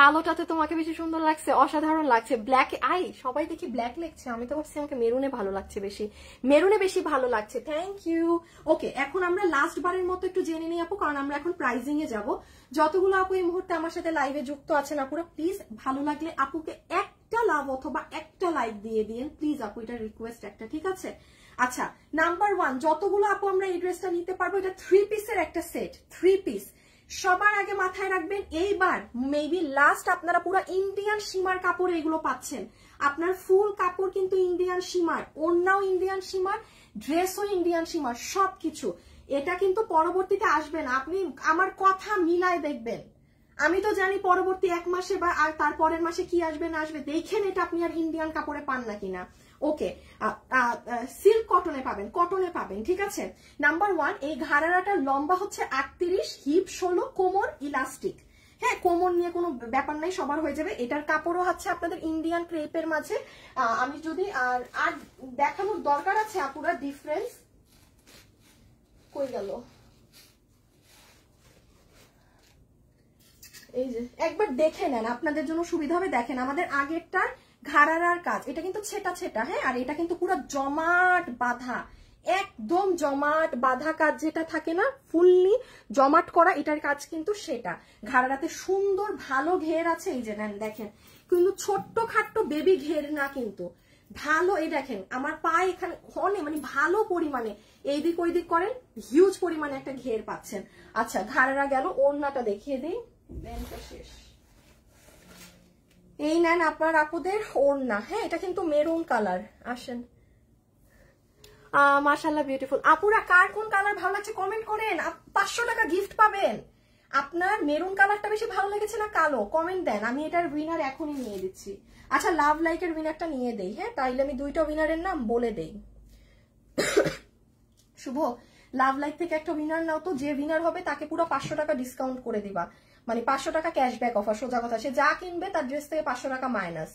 কালোটাতে তোমাকে বেশি সুন্দর লাগছে, অসাধারণ লাগছে ব্ল্যাক আই সবাই দেখি ব্ল্যাক লাগছে, আমি তো ভাবছি আমাকে মেরুনে ভালো লাগছে বেশি মেরুনে বেশি ভালো লাগছে থ্যাংক ইউ ওকে এখন আমরা লাস্ট বারের মতো একটু জেনে নিই আপু কারণ আমরা এখন প্রাইজিং এ যাব। যতগুলো আপু এই মুহূর্তে আমার সাথে লাইভে যুক্ত আছেন আপুরা প্লিজ ভালো লাগলে আপুকে একটা লাভ অথবা একটা লাইক দিয়ে দিন প্লিজ আপু, এটা রিকোয়েস্ট একটা, ঠিক আছে? আচ্ছা নাম্বার ওয়ান যতগুলো আপু আমরা এই ড্রেসটা নিতে পারব, এটা থ্রি পিসের একটা সেট থ্রি পিস সবার আগে মাথায় রাখবেন, এইবার মেবি লাস্ট আপনারা পুরো ইন্ডিয়ান সীমার কাপড় এগুলো পাচ্ছেন। আপনার ফুল কাপড় কিন্তু ইন্ডিয়ান সীমার, ওড়নাও ইন্ডিয়ান সীমার ড্রেসও ইন্ডিয়ান সীমার, সবকিছু। এটা কিন্তু পরবর্তীতে আসবে না। আপনি আমার কথা মিলায় দেখবেন। আমি তো জানি পরবর্তী এক মাসে বা আর তার পরের মাসে কি আসবে না আসবে। দেখেন এটা আপনি আর ইন্ডিয়ান কাপড়ে পান না কিনা। ওকে সিল্ক কটনে পাবেন কটনে পাবেন, ঠিক আছে? নাম্বার ওয়ান এই ঘাড়ারাটা লম্বা হচ্ছে আটত্রিশ হিপ ষোলো, কোমর ইলাস্টিক হ্যাঁ কোমর নিয়ে কোনো ব্যাপার নাই, সবার হয়ে যাবে। এটার কাপড়ও হচ্ছে আপনাদের ইন্ডিয়ান ক্রেপের মাঝে। আমি যদি, আর আর দেখানোর দরকার আছে আপুরা ডিফারেন্স কই গেল? এই যে, একবার দেখে নেন, আপনাদের জন্য সুবিধা হবে, দেখেন, আমাদের আগেরটার ঘাড়ার কাজ। এটা কিন্তু ছেটা ছেটা হ্যাঁ? আর এটা কিন্তু পুরো জমাট বাঁধা। একদম জমাট বাঁধা কাজ যেটা থাকে না, ফুললি জমাট করা, এটার কাজ কিন্তু সেটা। ঘাড়ারাতে সুন্দর ভালো ঘের আছে, এই যে নেন, দেখেন। কিন্তু ছোট্ট খাট্ট বেবি ঘের না কিন্তু। ভালো, এই দেখেন, আমার পা এখানে অনেক মানে ভালো পরিমাণে এই দিক ওই দিক করেন হিউজ পরিমাণে একটা ঘের পাচ্ছেন। আচ্ছা ঘাড়ারা গেল, ওড়নাটা দেখিয়ে দিই। শেষ। এই নেন আপনার আপুদের ওড়না। হ্যাঁ এটা কিন্তু মেরুন কালার। আসেন। মাশাল্লাহ বিউটিফুল আপুরা, কার কোন কালার ভালো লাগছে কমেন্ট করেন। পাঁচশো টাকা গিফট পাবেন। আপনার মেরুন কালারটা বেশি ভালো লেগেছে না কালো? কমেন্ট দেন। আমি এটার উইনার এখনই নিয়ে দিচ্ছি। আচ্ছা লাভ লাইকের উইনারটা নিয়ে দেই। হ্যাঁ তাইলে আমি দুইটা উইনারের নাম বলে দেই। শুভ। লাভ লাইক থেকে একটা উইনার নাও তো। যে উইনার হবে, তাকে পুরো পাঁচশো টাকা ডিসকাউন্ট করে দিবা। মানে পাঁচশো টাকা ক্যাশব্যাক অফার সোজা কথা, সে যা কিনবে তার ড্রেস থেকে পাঁচশো টাকা মাইনাস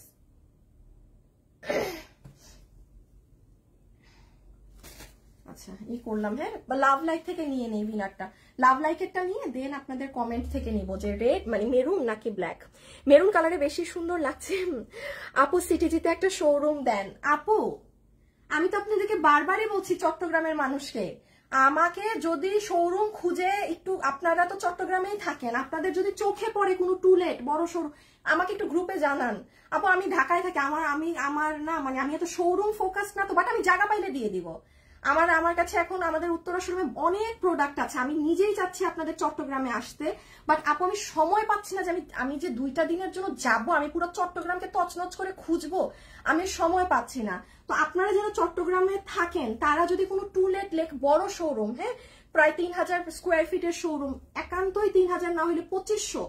আচ্ছা করলাম হ্যাঁ? লাভ থেকে নিয়ে লাভ লাইকেরটা নিয়ে দেন আপনাদের কমেন্ট থেকে নিব যে রেড মানে মেরুন নাকি ব্ল্যাক মেরুন বেশি সুন্দর লাগছে। একটা শোরুম দেন। আপু, আমি তো আপনাদেরকে বারবারই বলছি চট্টগ্রামের মানুষকে আমাকে যদি শোরুম খুঁজে একটু, আপনারা তো চট্টগ্রামেই থাকেন, আপনাদের যদি চোখে পড়ে কোনো টুলেট বড় শোরুম আমাকে একটু গ্রুপে জানান। আপু, আমি ঢাকায় থাকি, আমার, আমি, আমার না মানে আমি এত শোরুম ফোকাস না তো বাট আমি জায়গা পাইলে দিয়ে দিব। আমার আমার কাছে এখন আমাদের উত্তরা শোরুমে অনেক প্রোডাক্ট আছে। আমি নিজেই চাচ্ছি আপনাদের চট্টগ্রামে আসতে বাট আপু, আমি সময় পাচ্ছি না যে আমি আমি যে দুইটা দিনের জন্য যাব, আমি পুরো চট্টগ্রামকে তছনছ করে খুঁজবো, আমি সময় পাচ্ছি না। তো আপনারা যারা চট্টগ্রামে থাকেন, তারা যদি কোনো টুলেট লেক বড় শোরুম হ্যাঁ প্রায় তিন হাজার স্কোয়ার ফিটের শোরুম একান্তই তিন হাজার না হলে পঁচিশশো,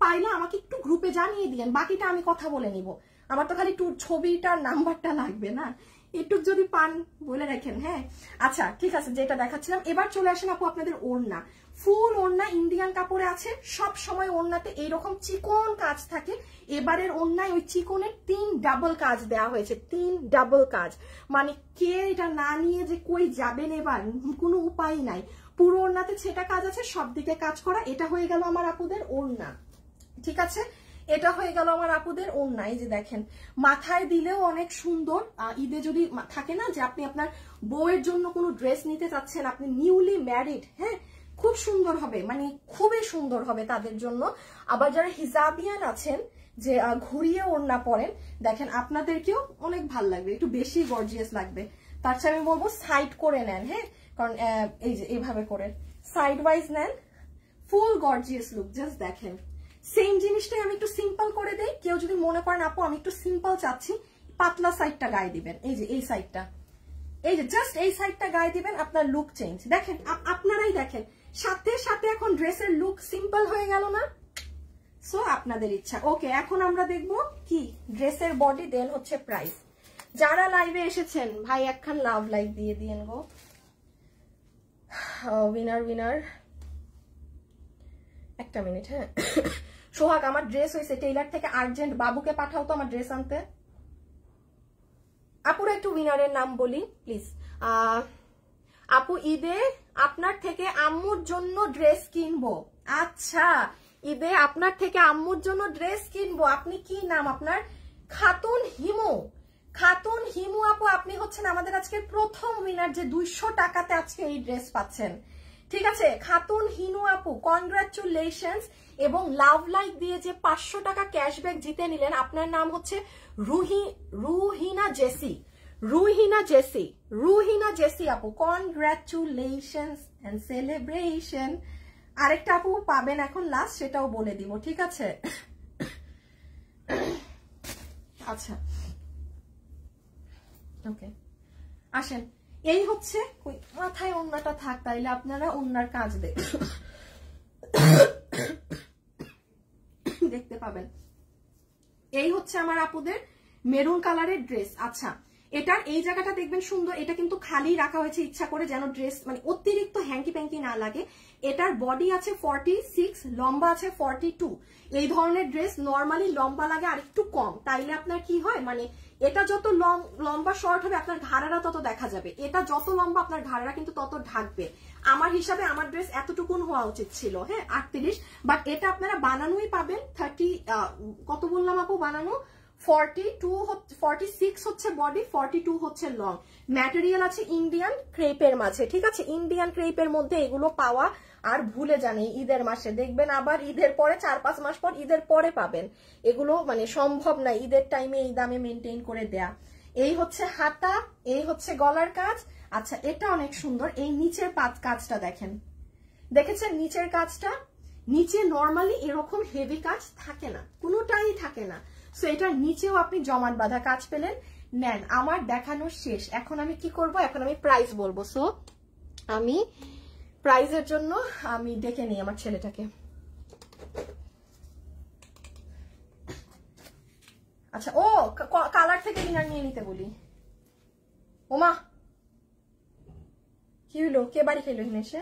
পাইলে আমাকে একটু গ্রুপে জানিয়ে দিলেন বাকিটা আমি কথা বলে নিব। আমার তো খালি টুর ছবিটার নাম্বারটা লাগবে না। একটু যদি পান বলে রাখেন হ্যাঁ? আচ্ছা ঠিক আছে, যেটা দেখাচ্ছিলাম। এবার চলে আসেন আপু আপনাদের ওড়না। ফুল ওড়না, ইন্ডিয়ান কাপড়ে আছে। সব সময় ওড়নাতে এইরকম চিকন কাজ থাকে। এবারের ওড়নায় ওই চিকনের তিন ডাবল কাজ দেওয়া হয়েছে, তিন ডাবল কাজ। মানে কে এটা না নিয়ে যে কই যাবেন এবার, কোনো উপায় নাই। পুরো ওড়নাতে সেটা কাজ আছে, সব দিকে কাজ করা। এটা হয়ে গেল আমার আপুদের ওড়না। ঠিক আছে? এটা হয়ে গেল আমার আপুদের ওড়না, এই যে দেখেন। মাথায় দিলেও অনেক সুন্দর। ঈদে যদি থাকে না যে আপনি আপনার বউয়ের জন্য কোনো ড্রেস নিতে চাচ্ছেন, আপনি নিউলি ম্যারিড হ্যাঁ খুব সুন্দর হবে মানে খুবই সুন্দর হবে তাদের জন্য। আবার যারা হিজাবিয়ান আছেন, যে ঘুরিয়ে ওড়না পরেন, দেখেন আপনাদেরকেও অনেক ভালো লাগবে, একটু বেশি গর্জিয়াস লাগবে। তার চেয়ে আমি বলব সাইড করে নেন হ্যাঁ কারণ এই যে, এইভাবে করে। সাইড ওয়াইজ নেন ফুল গর্জিয়াস লুক জাস্ট দেখেন। সেম জিনিসটাই আমি একটু সিম্পল করে দেই। কেউ যদি মনে করেন, আপু, আমি একটু সিম্পল চাচ্ছি, পাতলা সাইডটা গায়ে দিবেন। এই যে, এই সাইডটা এই যে জাস্ট এই সাইডটা গায়ে দিবেন, আপনার লুক চেঞ্জ দেখেন আপনারাই দেখেন, সাথে সাথে এখন ড্রেসের লুক সিম্পল হয়ে গেল না? সো আপনাদের ইচ্ছা। ওকে এখন আমরা দেখব কি? ড্রেসের বডি দেন হচ্ছে প্রাইস যারা লাইভে এসেছেন, ভাই, একখান লাভ লাইভ দিয়ে দিয়েন গো। উইনার উইনার একটা মিনিট হ্যাঁ। সোহাগ, আমার ড্রেস হয়েছে টেইলার থেকে আর্জেন্ট বাবুকে পাঠাও তো আমার ড্রেস আনতে। আপুরা একটু উইনারের নাম বলি প্লিজ আপু, ঈদে আপনার থেকে আম্মুর জন্য ড্রেস কিনবো। আচ্ছা ঈদে আপনার থেকে আম্মুর জন্য ড্রেস কিনবো। আপনি কি নাম আপনার? খাতুন হিমু। খাতুন হিমু আপু, আপনি হচ্ছেন আমাদের আজকে প্রথম উইনার যে দুইশো টাকাতে আজকে এই ড্রেস পাচ্ছেন। ঠিক আছে? খাতুন, হিনু আপু কনগ্রাচুলেশনস এবং লাভ লাইক দিয়ে যে পাঁচশো টাকা ক্যাশব্যাক জিতে নিলেন, আপনার নাম হচ্ছে Ruhi, Ruhina JC. Ruhina JC Ruhina JC আপু কনগ্রাচুলেশনস এন্ড সেলিব্রেশন আরেকটা আপু পাবেন এখন লাস্ট সেটাও বলে দিব, ঠিক আছে? আচ্ছা। ওকে আসেন। এই হচ্ছে মাথায় অন্যটা থাক, তাইলে আপনারা অন্যার কাজ দেখতে পাবেন। এই হচ্ছে আমার আপুদের মেরুন কালারের ড্রেস। আচ্ছা এটার এই জায়গাটা দেখবেন সুন্দর, এটা কিন্তু খালি রাখা হয়েছে ইচ্ছা করে যেন ড্রেস মানে অতিরিক্ত হ্যাঙ্কি প্যাঙ্কি না লাগে। এটার বডি আছে ফর্টি সিক্স লম্বা আছে ফর্টি টু এই ধরনের ড্রেস নর্মালি লম্বা লাগে আর একটু কম। তাইলে আপনার কি হয়? মানে এটা যত লম্বা শর্ট হবে, আপনার ঘাড়ারা তত দেখা যাবে। এটা যত লম্বা আপনার ঘাড়ারা কিন্তু তত ঢাকবে। আমার হিসাবে আমার ড্রেস এতটুকুন হওয়া উচিত ছিল হ্যাঁ আটত্রিশ। বাট এটা আপনারা বানানোই পাবেন থার্টি কত বললাম আপু বানানো? ফর্টি টু ফর্টি সিক্স হচ্ছে বডি ফর্টি টু হচ্ছে লং ম্যাটেরিয়াল আছে ইন্ডিয়ান ক্রেপের মাঝে, ঠিক আছে? ইন্ডিয়ান ক্রেপের মধ্যে এগুলো পাওয়া আর ভুলে জানি ঈদের মাসে। দেখবেন আবার ঈদের পরে, চার পাঁচ মাস পর ঈদের পরে পাবেন। এগুলো মানে সম্ভব না ঈদের টাইমে এই দামে মেনটেন করে দেয়া। এই হচ্ছে হাতা, এই হচ্ছে গলার কাজ। আচ্ছা এটা অনেক সুন্দর। এই নিচের পাত কাজটা দেখেন। দেখেছেন নিচের কাজটা? নিচে নর্মালি এরকম হেভি কাজ থাকে না। কোনোটাই থাকে না। সো এটার নিচেও আপনি জমাট বাঁধা কাজ পেলেন। নেন, আমার দেখানো শেষ। এখন আমি কি করব? এখন আমি প্রাইস বলব। সো আমি প্রাইজের জন্য আমি ডেকে নিই আমার ছেলেটাকে। আচ্ছা ও কালার থেকে ডিনার নিয়ে নিতে বলি। ওমা! কি হইল কে বাড়ি খেলো এসে?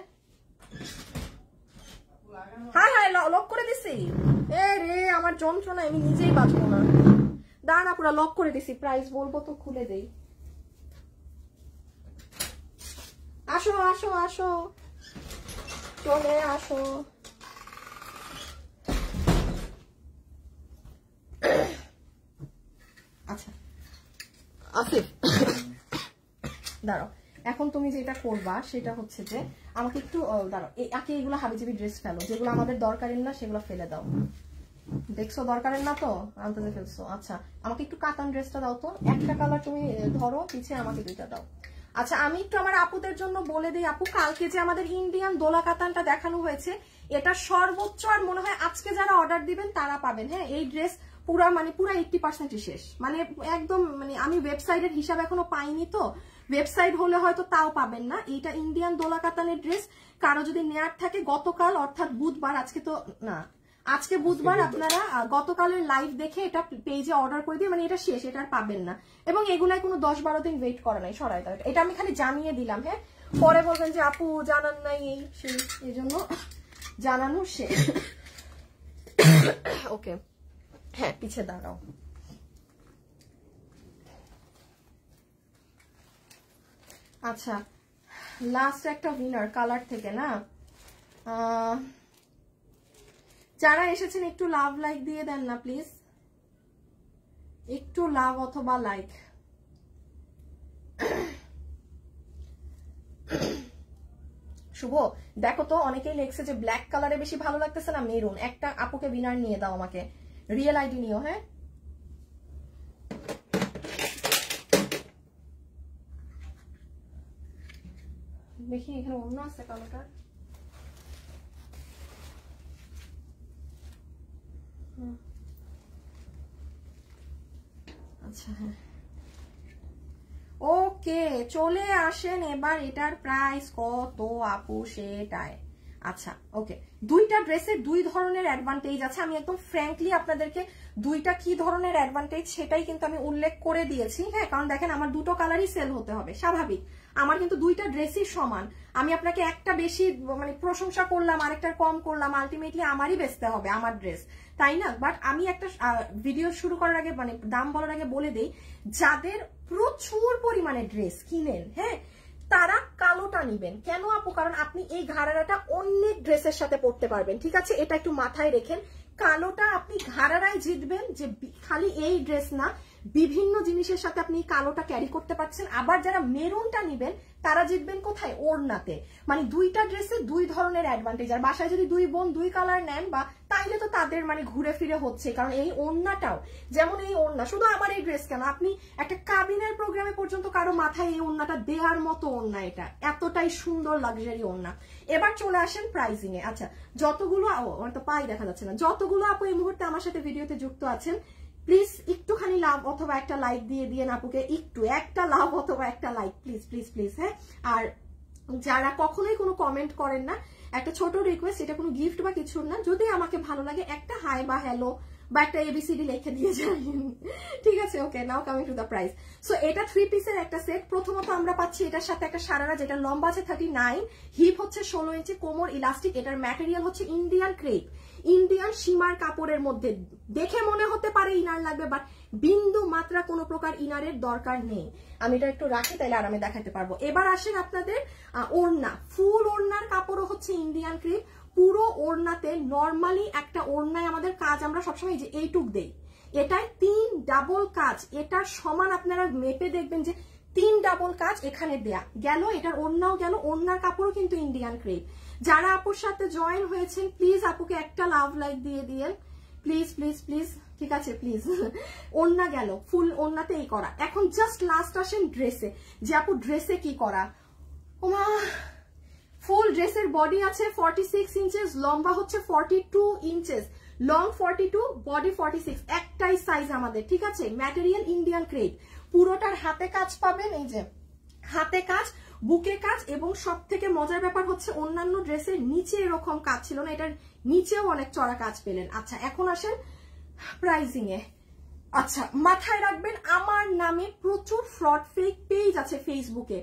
হ্যাঁ হ্যাঁ লক করে দিছি। এ রে, আমার যন্ত্রণা, আমি নিজেই বাঁচবো না। দাঁড়া, পুরো লক করে দিছি। প্রাইস বলব তো খুলে দেই। আসো আসো আসো। চলে আসো। আচ্ছা। আসিফ। দাঁড়াও। এখন তুমি যেটা করবা, সেটা হচ্ছে যে আমাকে একটু দাঁড়াও একে এগুলো হাবিজাবি ড্রেস ফেলো, যেগুলো আমাদের দরকারের না সেগুলো ফেলে দাও। দেখছ দরকারের না তো? আনতে ফেলছো আচ্ছা। আমাকে একটু কাতান ড্রেসটা দাও তো। একটা কালার তুমি ধরো পিছিয়ে আমাকে দুইটা দাও। আচ্ছা আমি একটু আমার আপুদের জন্য বলে দিই, আপু, কালকে যে আমাদের ইন্ডিয়ান দোলা কাতানটা দেখানো হয়েছে, এটা সর্বোচ্চ আর মনে হয় আজকে যারা অর্ডার দিবেন তারা পাবেন। হ্যাঁ এই ড্রেস পুরা মানে পুরা এইটটি পার্সেন্টই শেষ। মানে একদম মানে আমি ওয়েবসাইটের হিসাব এখনও পাইনি তো। ওয়েবসাইট হলে হয়তো তাও পাবেন না। এইটা ইন্ডিয়ান দোলা কাতানের ড্রেস কারও যদি নেয়ার থাকে গতকাল অর্থাৎ বুধবার আজকে তো না আজকে বুধবার আপনারা গতকালের লাইভ দেখে এটা পেজে অর্ডার করে দিয়ে মানে এটা শেষ এটা আর পাবেন না। এবং এগুলাই কোনো দশ বারো দিন ওয়েট করা নাই সরাই দাও এটা। আমি খালি জানিয়ে দিলাম হ্যাঁ? পরে বলবেন যে আপু জানান নাই এই সেই এই জন্য। জানানো শেষ। <coughs> ওকে হ্যাঁ পিছে দাঁড়াও। আচ্ছা লাস্ট একটা উইনার কালার থেকে, না? যারা এসেছেন একটু লাভ লাইক দিয়ে দেন না প্লিজ একটু লাভ অথবা লাইক শুভ, দেখো তো, অনেকেই লেখছে যে ব্ল্যাক কালারে বেশি ভালো লাগতেছে না মেরুন একটা আপুকে বিনার নিয়ে দাও আমাকে। রিয়েল আইডি নিও হ্যাঁ? দেখি এখানে অন্য আছে কালোটা। আচ্ছা হ্যাঁ। ওকে, চলে আসেন এবার, এটার প্রাইস কত আপু সেটাই আচ্ছা ওকে। দুইটা ড্রেসের দুই ধরনের অ্যাডভান্টেজ আছে। আমি একদম ফ্র্যাঙ্কলি আপনাদেরকে দুইটা কি ধরনের অ্যাডভান্টেজ সেটাই কিন্তু আমি উল্লেখ করে দিয়েছি। হ্যাঁ কারণ দেখেন আমার দুটো কালারই সেল হতে হবে, স্বাভাবিক। আমার কিন্তু দুইটা ড্রেসই সমান। আমি আপনাকে একটা বেশি মানে প্রশংসা করলাম, আরেকটার কম করলাম আলটিমেটলি আমারই বেচতে হবে আমার ড্রেস তাই না? বাট আমি একটা ভিডিও শুরু করার আগে মানে দাম বলার আগে বলে দেই, যাদের প্রচুর পরিমাণে ড্রেস কিনেন হ্যাঁ তারা কালোটা নিবেন। কেন আপু? কারণ আপনি এই ঘাড়ারাটা অনেক ড্রেসের সাথে পড়তে পারবেন, ঠিক আছে? এটা একটু মাথায় রেখেন। কালোটা আপনি ঘাড়ারায় জিতবেন যে খালি এই ড্রেস না বিভিন্ন জিনিসের সাথে আপনি কালোটা ক্যারি করতে পারছেন। আবার যারা মেরুনটা নিবেন, তারা জিতবেন কোথায়? ওড়নাতে। মানে দুইটা ড্রেসে দুই ধরনের অ্যাডভান্টেজ আর বাসায় যদি দুই বোন, দুই কালার নেন বা, তাইলে তো তাদের মানে ঘুরে ফিরে হচ্ছে। কারণ এই ওড়নাটাও, যেমন এই ওড়না, শুধু আমার এই ড্রেস কেন, আপনি একটা কাবিনের প্রোগ্রামে পর্যন্ত কারও মাথায় এই ওড়নাটা দেওয়ার মতো ওড়না এটা। এতটাই সুন্দর লাক্সারি ওড়না। এবার চলে আসেন প্রাইজিং এ। আচ্ছা যতগুলো তো পাই দেখা যাচ্ছে না। যতগুলো আপু এই মুহূর্তে আমার সাথে ভিডিওতে যুক্ত আছেন প্লিজ একটুখানি লাভ অথবা একটা লাইক দিয়ে দিয়ে আপুকে, একটু, একটা লাভ অথবা একটা লাইক প্লিজ প্লিজ প্লিজ হ্যাঁ? আর যারা কখনোই কোনো কমেন্ট করেন না, একটা ছোট রিকোয়েস্ট এটা কোনো গিফট বা কিছু না, যদি আমাকে ভালো লাগে, একটা হাই বা হ্যালো বা একটা এবিসিডি লিখে দিয়ে যান। ঠিক আছে okay now coming to the price so এটা থ্রি পিসের একটা সেট প্রথমত আমরা পাচ্ছি এটার সাথে একটা সারারা যেটা লম্বা আছে থার্টি নাইন হিপ হচ্ছে ষোলো ইঞ্চি কোমর ইলাস্টিক এটার ম্যাটেরিয়াল হচ্ছে ইন্ডিয়ান ক্রেপ ইন্ডিয়ান সীমার কাপড়ের মধ্যে। দেখে মনে হতে পারে ইনার লাগবে বাট বিন্দু মাত্রা কোনো প্রকার ইনারের দরকার নেই। আমি এটা একটু রাখি, তাইলে আরামে দেখাতে পারব। এবার আসেন আপনাদের ওড়না। ফুল ওড়নার কাপড়ও হচ্ছে ইন্ডিয়ান ক্রিপ। পুরো ওড়নাতে নর্মালি একটা ওড়নায় আমাদের কাজ আমরা সবসময় যে এইটুক দেই। এটাই তিন ডাবল কাজ। এটার সমান আপনারা মেপে দেখবেন যে তিন ডাবল কাজ এখানে দেয়া। গেল, এটার ওড়নাও গেল, ওড়নার কাপড়ও কিন্তু ইন্ডিয়ান ক্রেপ। যারা আপুর সাথে জয়েন হয়েছেন প্লিজ আপুকে একটা লাভ লাইক দিয়ে দিয়েন। প্লিজ প্লিজ প্লিজ ঠিক আছে প্লিজ ওড়না গেল, ফুল ওড়নাতে এই করা। এখন জাস্ট লাস্ট আসেন ড্রেসে যে আপু ড্রেসে কি করা? ওমা ফুল ড্রেসের বডি আছে ফর্টি সিক্স ইঞ্চেস লম্বা হচ্ছে forty two inches long forty two body forty six একটাই সাইজ আমাদের, ঠিক আছে? ম্যাটেরিয়াল ইন্ডিয়ান ক্রেড পুরোটার হাতে কাজ পাবেন, এই যে, হাতে কাজ। বুকে কাজ এবং সব থেকে মজার ব্যাপার হচ্ছে অন্যান্য ড্রেসের নিচে এরকম কাজ ছিল না, এটার নিচেও অনেক চড়া কাজ পেলেন। আচ্ছা এখন আসেন প্রাইজিং এ। আচ্ছা মাথায় রাখবেন আমার নামে প্রচুর ফ্রড ফেক পেজ আছে ফেসবুকে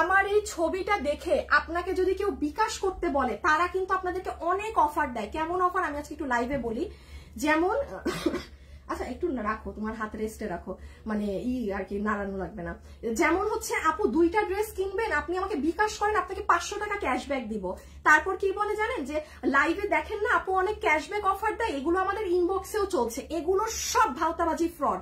আমার এই ছবিটা দেখে আপনাকে যদি কেউ বিকাশ করতে বলে, তারা কিন্তু আপনাদেরকে অনেক অফার দেয়। কেমন অফার আমি আজকে একটু লাইভে বলি। যেমন আচ্ছা একটু রাখো, তোমার হাত রেস্টে রাখো। মানে ই আর কি, নাড়ানো লাগবে না। যেমন হচ্ছে, আপু দুইটা ড্রেস কিনবেন, আপনি আমাকে বিকাশ করেন, আপনাকে পাঁচশো টাকা ক্যাশব্যাক দিব। তারপর কি বলে জানেন যে লাইভে দেখেন না, আপু অনেক ক্যাশব্যাক অফার দেয়, এগুলো আমাদের ইনবক্সেও চলছে। এগুলো সব ভাওতাবাজি ফ্রড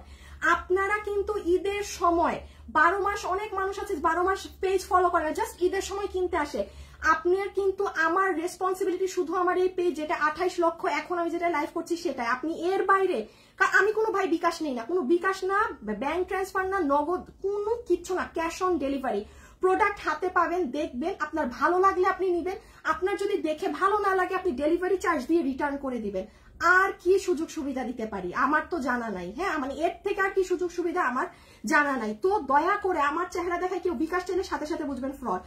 আপনারা কিন্তু ঈদের সময়, বারো মাস অনেক মানুষ আছে, বারো মাস পেজ ফলো করে জাস্ট ঈদের সময় কিনতে আসে। আপনার কিন্তু আমার রেসপন্সিবিলিটি শুধু আমার এই পেজ যেটা আঠাইশ লক্ষ এখন আমি যেটা লাইভ করছি সেটাই। আপনি এর বাইরে আমি কোনো ভাই বিকাশ নেই না। কোনো বিকাশ না ব্যাংক ট্রান্সফার না, নগদ, কোনো কিচ্ছু না। ক্যাশ অন ডেলিভারি প্রোডাক্ট হাতে পাবেন, দেখবেন, আপনার ভালো লাগলে আপনি নিবেন। আপনার যদি দেখে ভালো না লাগে, আপনি ডেলিভারি চার্জ দিয়ে রিটার্ন করে দিবেন। আর কি সুযোগ সুবিধা দিতে পারি? আমার তো জানা নাই। হ্যাঁ মানে এর থেকে আর কি সুযোগ সুবিধা আমার জানা নাই। তো দয়া করে আমার চেহারা দেখায় কেউ বিকাশ টেনে সাথে সাথে বুঝবেন ফ্রড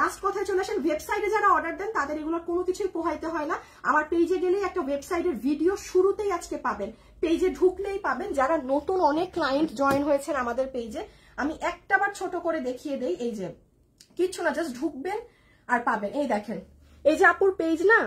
লাস্ট কথায় চলে আসেন ওয়েবসাইটে যারা অর্ডার দেন, তাদের এগুলো কোনো কিছুই পোহাইতে হয় না। আমার পেজে গেলেই একটা ওয়েবসাইটের ভিডিও শুরুতেই আজকে পাবেন। পেজে ঢুকলেই পাবেন যারা নতুন অনেক ক্লায়েন্ট জয়েন হয়েছেন আমাদের পেজে আমি একটাবার ছোট করে দেখিয়ে দেই, এই যে, কিচ্ছু না জাস্ট ঢুকবেন আর পাবেন। এই দেখেন, এই যে আপুর পেজ না,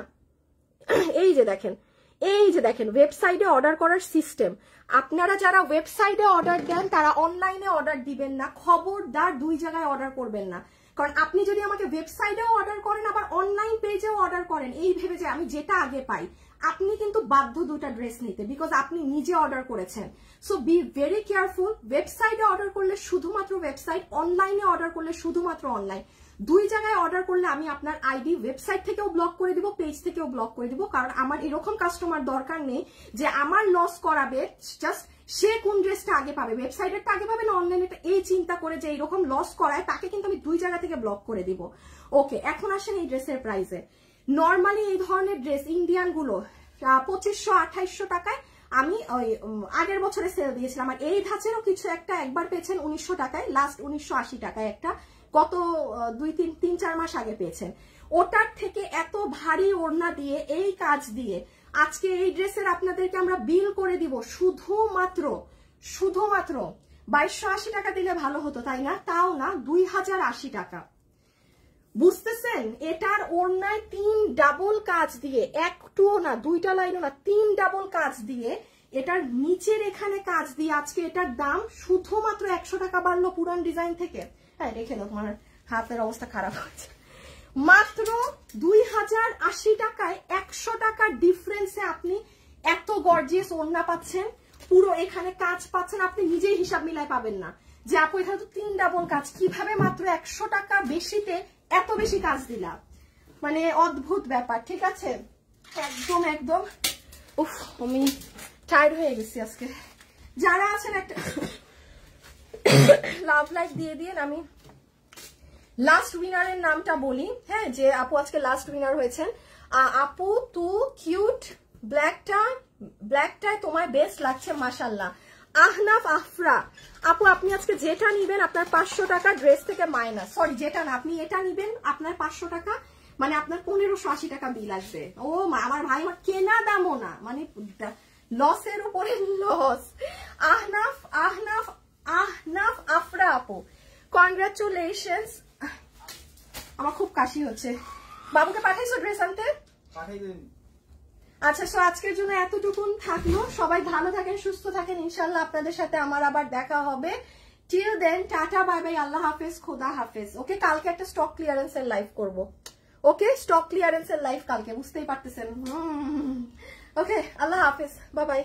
<clears throat> এই যে দেখেন, এই যে দেখেন ওয়েবসাইটে অর্ডার করার সিস্টেম আপনারা যারা ওয়েবসাইটে অর্ডার দেন, তারা অনলাইনে অর্ডার দিবেন না, খবরদার দুই জায়গায় অর্ডার করবেন না। কারণ আপনি যদি আমাকে ওয়েবসাইটেও অর্ডার করেন, আবার অনলাইন পেজেও অর্ডার করেন, এই ভেবে যে আমি যেটা আগে পাই, আপনি কিন্তু বাধ্য দুটা ড্রেস নিতে বিকজ আপনি নিজে অর্ডার করেছেন। সো বি ভেরি কেয়ারফুল ওয়েবসাইটে অর্ডার করলে শুধুমাত্র ওয়েবসাইট অনলাইনে অর্ডার করলে শুধুমাত্র অনলাইন দুই জায়গায় অর্ডার করলে আমি আপনার আইডি ওয়েবসাইট থেকেও ব্লক করে দিব পেজ থেকেও ব্লক করে দিব, কারণ আমার এরকম কাস্টমার দরকার নেই যে আমার লস করাবে জাস্ট সে কোন ড্রেসটা আগে পাবে? ওয়েবসাইটেরটা আগে পাবে না অনলাইনে এই চিন্তা করে যে এরকম লস করায়, তাকে কিন্তু আমি দুই জায়গা থেকে ব্লক করে দিব। ওকে এখন আসেন এই ড্রেসের প্রাইসে নর্মালি এই ধরনের ড্রেস ইন্ডিয়ানগুলো পঁচিশশো, আঠাইশশো টাকায় আমি ওই আগের বছরে সেল দিয়েছিলাম। আর এই ধাঁচেরও কিছু একটা একবার পেয়েছেন উনিশশো টাকায় লাস্ট উনিশশো আশি টাকায় একটা। গত দুই, তিন তিন, চার মাস আগে পেয়েছেন। ওটার থেকে এত ভারী ওড়না দিয়ে, এই কাজ দিয়ে আজকে এই ড্রেসের আপনাদেরকে আমরা বিল করে দিব শুধুমাত্র শুধুমাত্র বাইশশো আশি টাকা দিলে ভালো হতো, তাই না? তাও না, দুই হাজার আশি টাকা। বুঝতেছেন? এটার ওড়নায় তিন ডাবল কাজ দিয়ে, একটুও না, দুইটা লাইনও না, তিন ডাবল কাজ দিয়ে এটার নিচের এখানে কাজ দিয়ে আজকে এটার দাম শুধুমাত্র একশো টাকা বাড়লো পুরান ডিজাইন থেকে। হ্যাঁ রেখে দাও তোমার হাতের অবস্থা খারাপ হচ্ছে মাত্র দুই হাজার আশি টাকায় একশো টাকার ডিফারেন্সে আপনি এত গর্জিয়াস ওড়না পাচ্ছেন। পুরো এখানে কাজ পাচ্ছেন, আপনি নিজেই হিসাব মিলায় পাবেন না। যে আপু, এখানে তো তিন ডাবল কাজ। কীভাবে মাত্র একশো টাকা বেশিতে এত বেশি কাজ দিলাম মানে অদ্ভুত ব্যাপার, ঠিক আছে? একদম একদম। উফ, আমি টায়ার্ড হয়ে গেছি আজকে। যারা আছেন একটা <coughs> লাভ লাইক দিয়ে দিয়ে আমি লাস্ট উইনারের নামটা বলি হ্যাঁ যে আপু আজকে লাস্ট উইনার হয়েছেন। আপু, তু কিউট ব্ল্যাকটা ব্ল্যাকটায় তোমায় বেস্ট লাগছে মাসাল্লাহ আহনাফ আফরা, আপু, আপনি আজকে যেটা নিবেন আপনার পাঁচশো টাকা ড্রেস থেকে মাইনাস সরি যেটা না, আপনি এটা নিবেন আপনার পাঁচশো টাকা মানে আপনার পনেরোশো আশি টাকা বিল আসবে। ও আমার ভাই আমার কেনা দামও না মানে লসের উপরে লস আহনাফ আহনাফ আহনাফ আফরা আপু কংগ্রাচুলেশনস আমার খুব কাশি হচ্ছে। বাবুকে পাঠাইছো ড্রেস আনতে? আচ্ছা সো আজকের জন্য এতটুকুন থাকল। সবাই ভালো থাকেন সুস্থ থাকেন। ইনশাল্লাহ আপনাদের সাথে আমার আবার দেখা হবে। Till then ta ta bye bye Allah হাফেজ খোদা হাফেজ। ওকে কালকে একটা স্টক ক্লিয়ারেন্স এর লাইভ করব। ওকে স্টক ক্লিয়ারেন্স এর লাইভ কালকে বুঝতেই পারতেছেন। ওকে আল্লাহ হাফেজ বাই বাই